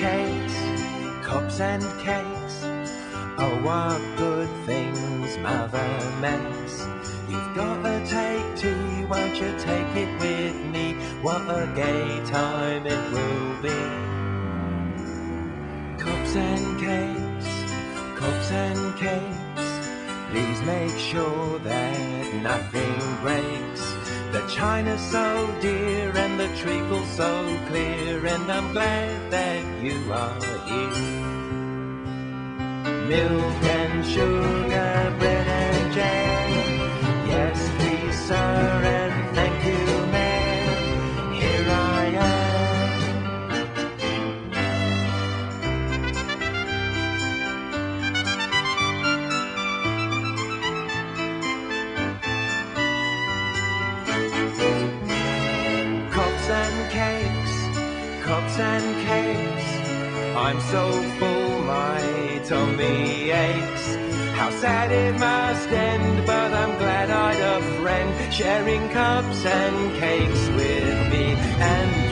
cups and cakes. Oh, what good things Mother makes. You've got to take tea, won't you take it with me? What a gay time it will be. Cups and cakes, cups and cakes. Please make sure that nothing breaks. The china's so dear and the treacle so clear, and I'm glad that you are here. Milk and sugar, cups and cakes. I'm so full, my tummy aches. How sad it must end, but I'm glad I'd a friend sharing cups and cakes with me and